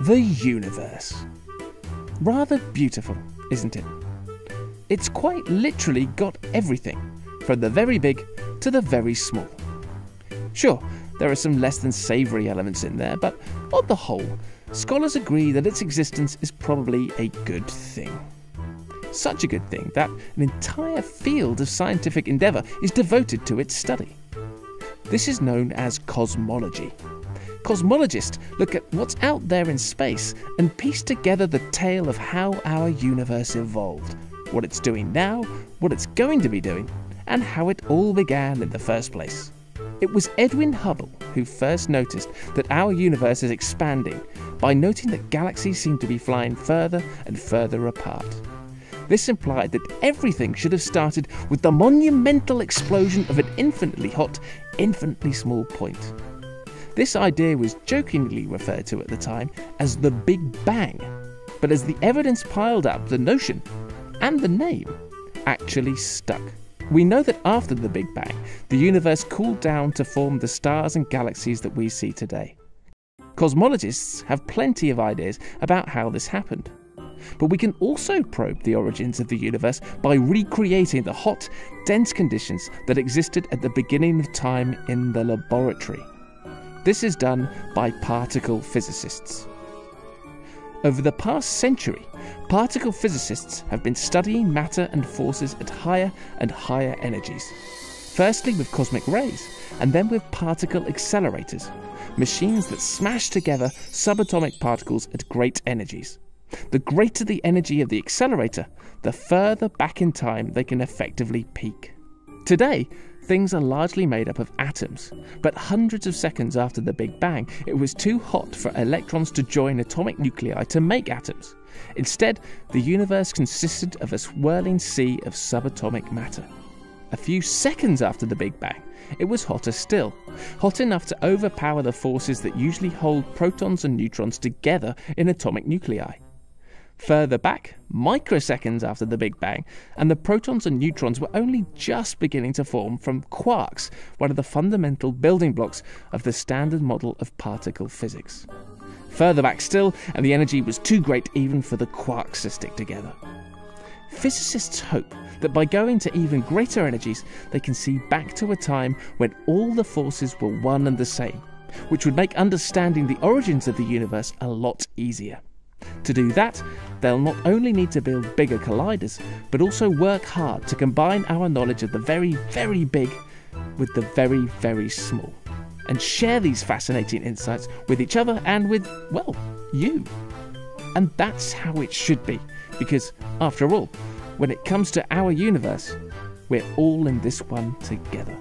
The universe. Rather beautiful, isn't it? It's quite literally got everything, from the very big to the very small. Sure, there are some less than savoury elements in there, but on the whole, scholars agree that its existence is probably a good thing. Such a good thing that an entire field of scientific endeavour is devoted to its study. This is known as cosmology. Cosmologists look at what's out there in space and piece together the tale of how our universe evolved, what it's doing now, what it's going to be doing, and how it all began in the first place. It was Edwin Hubble who first noticed that our universe is expanding by noting that galaxies seem to be flying further and further apart. This implied that everything should have started with the monumental explosion of an infinitely hot, infinitely small point. This idea was jokingly referred to at the time as the Big Bang, but as the evidence piled up, the notion and the name actually stuck. We know that after the Big Bang, the universe cooled down to form the stars and galaxies that we see today. Cosmologists have plenty of ideas about how this happened. But we can also probe the origins of the universe by recreating the hot, dense conditions that existed at the beginning of time in the laboratory. This is done by particle physicists. Over the past century, particle physicists have been studying matter and forces at higher and higher energies. Firstly with cosmic rays, and then with particle accelerators, machines that smash together subatomic particles at great energies. The greater the energy of the accelerator, the further back in time they can effectively peek. Today, things are largely made up of atoms, but hundreds of seconds after the Big Bang, it was too hot for electrons to join atomic nuclei to make atoms. Instead, the universe consisted of a swirling sea of subatomic matter. A few seconds after the Big Bang, it was hotter still, hot enough to overpower the forces that usually hold protons and neutrons together in atomic nuclei. Further back, microseconds after the Big Bang, and the protons and neutrons were only just beginning to form from quarks, one of the fundamental building blocks of the standard model of particle physics. Further back still, and the energy was too great even for the quarks to stick together. Physicists hope that by going to even greater energies, they can see back to a time when all the forces were one and the same, which would make understanding the origins of the universe a lot easier. To do that, they'll not only need to build bigger colliders, but also work hard to combine our knowledge of the very, very big with the very, very small, and share these fascinating insights with each other and with, well, you. And that's how it should be, because, after all, when it comes to our universe, we're all in this one together.